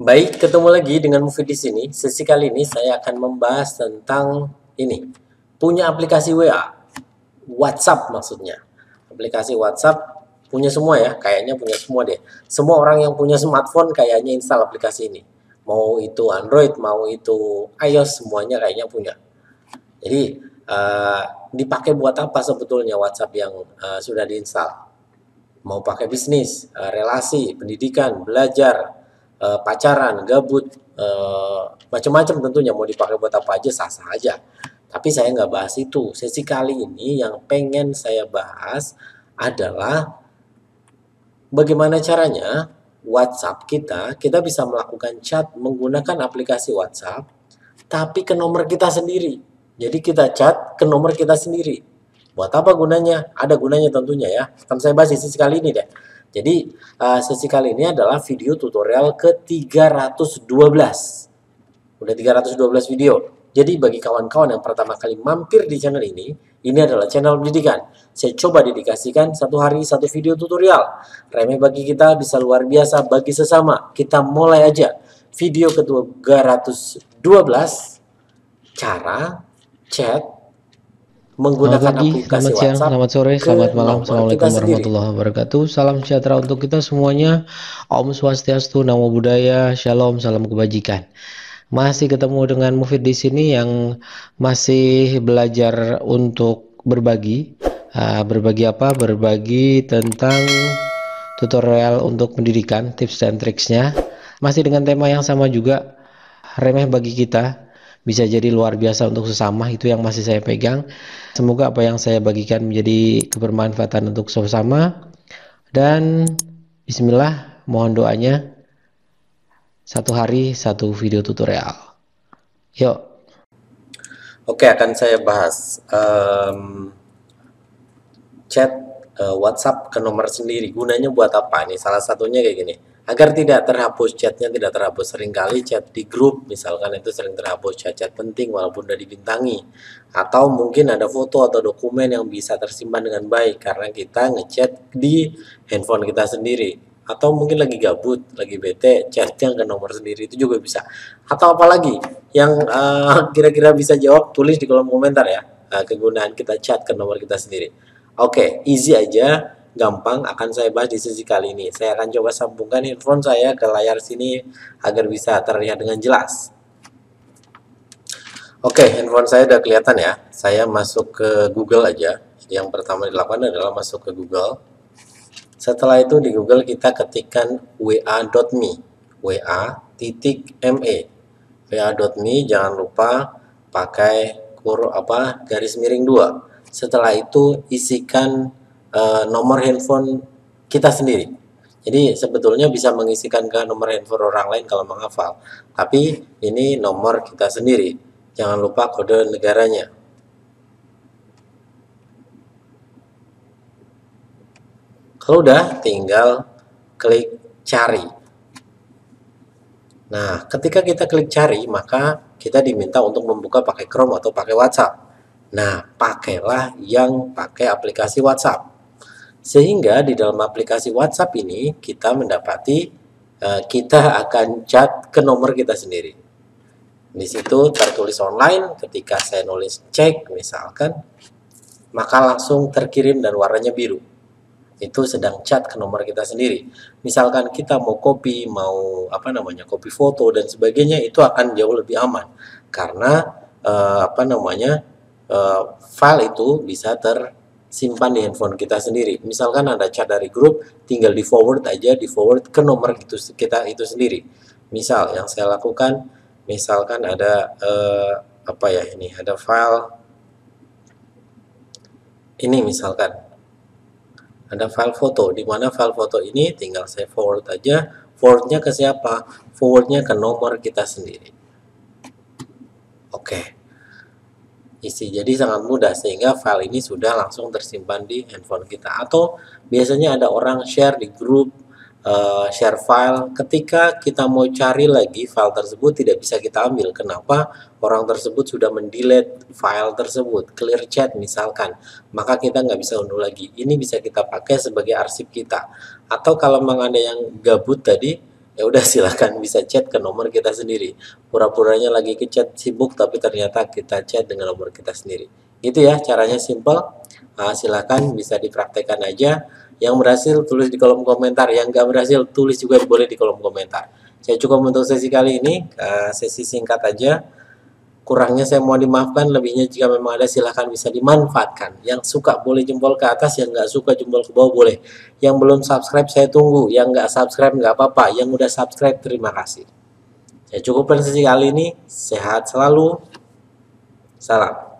Baik, ketemu lagi dengan Movie di sini. Sesi kali ini saya akan membahas tentang ini. Punya aplikasi WA. WhatsApp maksudnya. Aplikasi WhatsApp punya semua ya, kayaknya punya semua deh. Semua orang yang punya smartphone kayaknya install aplikasi ini. Mau itu Android, mau itu iOS, semuanya kayaknya punya. Jadi, uh, dipakai buat apa sebetulnya WhatsApp yang uh, sudah diinstal? Mau pakai bisnis, uh, relasi, pendidikan, belajar, uh, pacaran, gabut, uh, macam-macam tentunya mau dipakai buat apa aja sah-sah aja. Tapi saya nggak bahas itu. Sesi kali ini yang pengen saya bahas adalah bagaimana caranya WhatsApp kita, kita bisa melakukan chat menggunakan aplikasi WhatsApp, tapi ke nomor kita sendiri. Jadi kita chat ke nomor kita sendiri. Buat apa gunanya? Ada gunanya tentunya ya. Akan saya bahas di sesi kali ini deh. Jadi uh, sesi kali ini adalah video tutorial ke-312. Udah 312 video. Jadi bagi kawan-kawan yang pertama kali mampir di channel ini, ini adalah channel pendidikan. Saya coba dedikasikan satu hari satu video tutorial. Remeh bagi kita bisa luar biasa bagi sesama. Kita mulai aja. Video ke-312 cara chat menggunakan pagi, aplikasi selamat siang, WhatsApp selamat sore, selamat malam. Assalamualaikum warahmatullahi wabarakatuh. Salam sejahtera untuk kita semuanya. Om Swastiastu, Namo Buddhaya, Shalom, salam kebajikan. Masih ketemu dengan Mufid di sini yang masih belajar untuk berbagi. Uh, berbagi apa? Berbagi tentang tutorial untuk pendidikan, tips dan triksnya. Masih dengan tema yang sama juga, remeh bagi kita bisa jadi luar biasa untuk sesama itu yang masih saya pegang. Semoga apa yang saya bagikan menjadi kebermanfaatan untuk sesama. Dan bismillah mohon doanya. Satu hari satu video tutorial. Yuk. Oke akan saya bahas um, chat uh, WhatsApp ke nomor sendiri. Gunanya buat apa? Nih salah satunya kayak gini agar tidak terhapus chatnya tidak terhapus. Seringkali chat di grup misalkan itu sering terhapus chat-chat penting walaupun udah dibintangi. Atau mungkin ada foto atau dokumen yang bisa tersimpan dengan baik karena kita ngechat di handphone kita sendiri. Atau mungkin lagi gabut lagi bete chatnya ke nomor sendiri itu juga bisa. Atau apalagi yang eh, kira-kira uh, bisa jawab tulis di kolom komentar ya uh, kegunaan kita chat ke nomor kita sendiri. Oke okay, easy aja gampang akan saya bahas di sesi kali ini. Saya akan coba sambungkan handphone saya ke layar sini agar bisa terlihat dengan jelas. Oke, handphone saya udah kelihatan ya. Saya masuk ke Google aja. Yang pertama dilakukan adalah masuk ke Google. Setelah itu di Google kita ketikkan wa.me. wa.me. wa.me jangan lupa pakai kur apa garis miring dua. Setelah itu isikan uh, nomor handphone kita sendiri. Jadi sebetulnya bisa mengisikan ke nomor handphone orang lain kalau menghafal. Tapi ini nomor kita sendiri. Jangan lupa kode negaranya. Kalau udah tinggal klik cari. Nah, ketika kita klik cari, maka kita diminta untuk membuka pakai Chrome atau pakai WhatsApp. Nah, pakailah yang pakai aplikasi WhatsApp. Sehingga di dalam aplikasi WhatsApp ini kita mendapati uh, kita akan chat ke nomor kita sendiri. Di situ tertulis online ketika saya nulis cek misalkan maka langsung terkirim dan warnanya biru. Itu sedang chat ke nomor kita sendiri. Misalkan kita mau copy, mau apa namanya, copy foto dan sebagainya itu akan jauh lebih aman karena uh, apa namanya uh, file itu bisa ter simpan di handphone kita sendiri. Misalkan ada chat dari grup, tinggal di forward aja, di forward ke nomor itu kita itu sendiri. Misal yang saya lakukan, misalkan ada eh, apa ya ini, ada file ini misalkan ada file foto, di mana file foto ini tinggal saya forward aja, forwardnya ke siapa? Forwardnya ke nomor kita sendiri. Oke. Okay isi. Jadi sangat mudah sehingga file ini sudah langsung tersimpan di handphone kita. Atau biasanya ada orang share di grup uh, share file ketika kita mau cari lagi file tersebut tidak bisa kita ambil. Kenapa? Orang tersebut sudah mendelete file tersebut, clear chat misalkan. Maka kita nggak bisa unduh lagi. Ini bisa kita pakai sebagai arsip kita. Atau kalau memang ada yang gabut tadi ya udah silahkan bisa chat ke nomor kita sendiri. Pura-puranya lagi ke chat sibuk tapi ternyata kita chat dengan nomor kita sendiri. Gitu ya caranya simple uh, silahkan bisa dipraktekkan aja. Yang berhasil tulis di kolom komentar. Yang gak berhasil tulis juga boleh di kolom komentar. Saya cukup untuk sesi kali ini. Uh, sesi singkat aja kurangnya saya mau dimaafkan lebihnya jika memang ada silahkan bisa dimanfaatkan. Yang suka boleh jempol ke atas yang nggak suka jempol ke bawah boleh. Yang belum subscribe saya tunggu. Yang nggak subscribe nggak apa-apa. Yang udah subscribe terima kasih. Saya cukupkan sesi kali ini. Sehat selalu. Salam